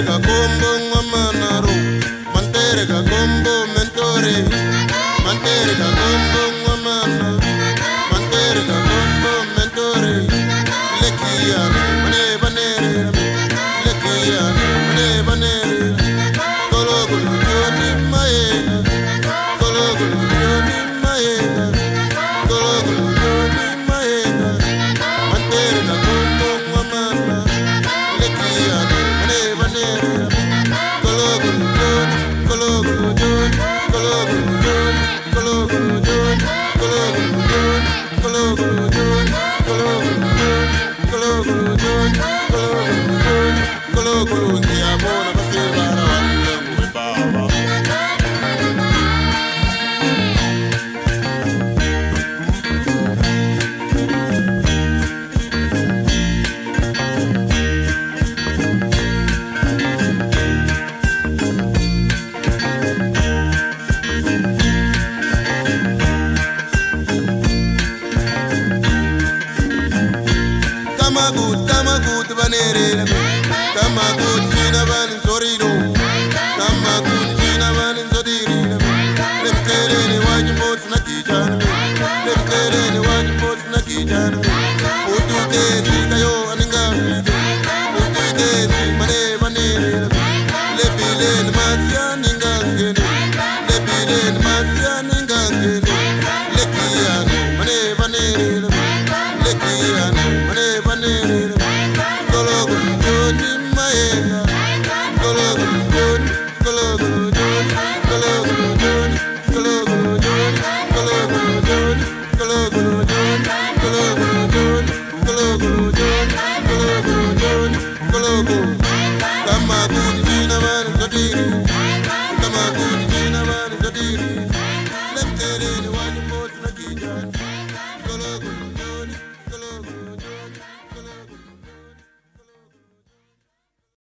Mantere ka combo ngwamanaro Mantere ka combo mentore. Mantere ka combo ngwamana Mantere ka combo mentore. Lekia mane banere. Lekia mane banere. Kologulu jodi maena. Kologulu jodi maena. Tamagut, tamagut banerera Tamagut jina bani soriro Tamagut jina bani sodirira Lepkereni wajibot na kijana. Lepkereni wajibot na kijana. Utukeri trouble.